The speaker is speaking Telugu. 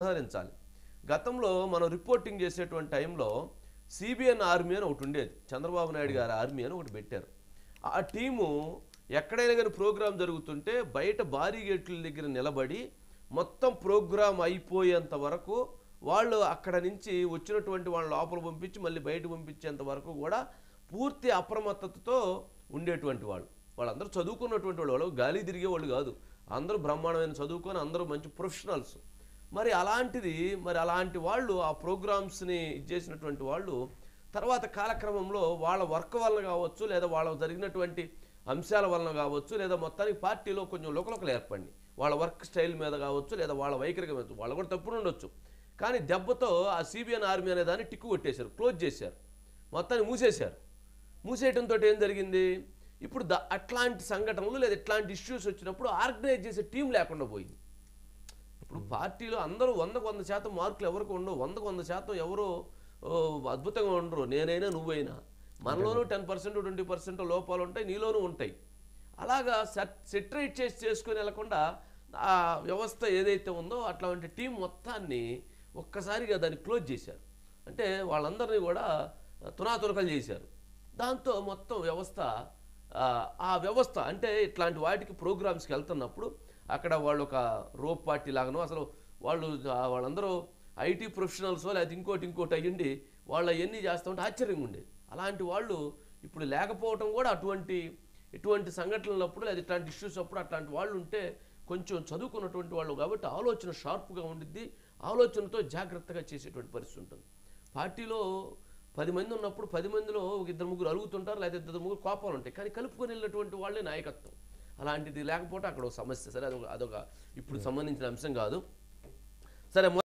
నిర్ధారించాలి గతంలో మనం రిపోర్టింగ్ చేసేటువంటి టైంలో సిబిఎన్ ఆర్మీ అని ఒకటి ఉండేది. చంద్రబాబు నాయుడు గారి ఆర్మీ అని ఒకటి పెట్టారు. ఆ టీము ఎక్కడైనా కానీ ప్రోగ్రాం జరుగుతుంటే బయట భారీ గేట్ల దగ్గర నిలబడి మొత్తం ప్రోగ్రాం అయిపోయేంత వరకు వాళ్ళు అక్కడ నుంచి వచ్చినటువంటి వాళ్ళ లోపల పంపించి మళ్ళీ బయట పంపించేంత వరకు కూడా పూర్తి అప్రమత్తతతో ఉండేటువంటి వాళ్ళు. వాళ్ళందరూ చదువుకున్నటువంటి వాళ్ళు. వాళ్ళు గాలి తిరిగే వాళ్ళు కాదు. అందరూ బ్రహ్మాండమైన చదువుకొని అందరూ మంచి ప్రొఫెషనల్స్. మరి అలాంటిది మరి అలాంటి వాళ్ళు ఆ ప్రోగ్రామ్స్ని ఇచ్చేసినటువంటి వాళ్ళు తర్వాత కాలక్రమంలో వాళ్ళ వర్క్ వలన కావచ్చు లేదా వాళ్ళ జరిగినటువంటి అంశాల వలన కావచ్చు లేదా మొత్తానికి పార్టీలో కొంచెం లోకలోకలు ఏర్పడి వాళ్ళ వర్క్ స్టైల్ మీద కావచ్చు లేదా వాళ్ళ వైఖరి మీద వాళ్ళు కూడా తప్పుడు ఉండొచ్చు. కానీ దెబ్బతో ఆ సిబిఎన్ ఆర్మీ అనే దాన్ని టిక్కు కొట్టేశారు క్లోజ్ చేశారు. మొత్తాన్ని మూసేశారు. మూసేయటంతో ఏం జరిగింది? ఇప్పుడు ద అట్లాంటి సంఘటనలు లేదా ఇట్లాంటి ఇష్యూస్ వచ్చినప్పుడు ఆర్గనైజ్ చేసే టీం లేకుండా పోయింది. ఇప్పుడు పార్టీలో అందరూ వందకు వంద శాతం మార్కులు ఎవరికి ఉండవు వందకు వంద శాతం ఎవరో అద్భుతంగా ఉండరు. నేనైనా నువ్వైనా. మనలోనూ టెన్ పర్సెంట్ ట్వంటీ పర్సెంట్ లోపాలు ఉంటాయి నీలోనూ ఉంటాయి. అలాగా సెట్ సెటరేట్ చేసి చేసుకొని వెళ్ళకుండా ఆ వ్యవస్థ ఏదైతే ఉందో అట్లాంటి టీం మొత్తాన్ని ఒక్కసారిగా దాన్ని క్లోజ్ చేశారు. అంటే వాళ్ళందరినీ కూడా తునాతునకలు చేశారు. దాంతో మొత్తం వ్యవస్థ ఆ వ్యవస్థ అంటే ఇట్లాంటి వాటికి ప్రోగ్రామ్స్కి వెళ్తున్నప్పుడు అక్కడ వాళ్ళు ఒక రోప్ పార్టీ లాగానో అసలు వాళ్ళు వాళ్ళందరూ ఐటీ ప్రొఫెషనల్స్ లేదా ఇంకోటి ఇంకోటి అయ్యండి వాళ్ళు అవన్నీ చేస్తూ ఉంటే ఆశ్చర్యంగా ఉండేది అలాంటి వాళ్ళు ఇప్పుడు లేకపోవటం కూడా అటువంటి ఇటువంటి సంఘటనలప్పుడు లేదా ఇట్లాంటి ఇష్యూస్ అప్పుడు అట్లాంటి వాళ్ళు ఉంటే కొంచెం చదువుకున్నటువంటి వాళ్ళు కాబట్టి ఆలోచన షార్ప్గా ఉండిద్ది ఆలోచనతో జాగ్రత్తగా చేసేటువంటి పరిస్థితి ఉంటుంది. పార్టీలో పది మంది ఉన్నప్పుడు పది మందిలో ఒక ఇద్దరు ముగ్గురు అలుగుతుంటారు లేదా ఇద్దరు ముగ్గురు కోపాలు ఉంటాయి. కానీ కలుపుకొని వెళ్ళినటువంటి వాళ్ళే నాయకత్వం. అలాంటిది లేకపోతే అక్కడ ఒక సమస్య. సరే అదొక అదొక ఇప్పుడు సంబంధించిన అంశం కాదు. సరే